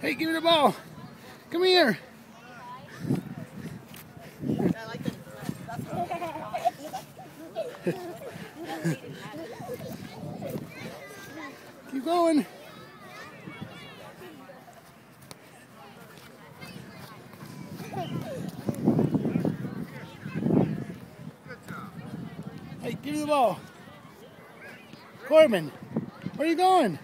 Hey, give me the ball. Come here. Keep going. Hey, give me the ball. Corbin, where are you going?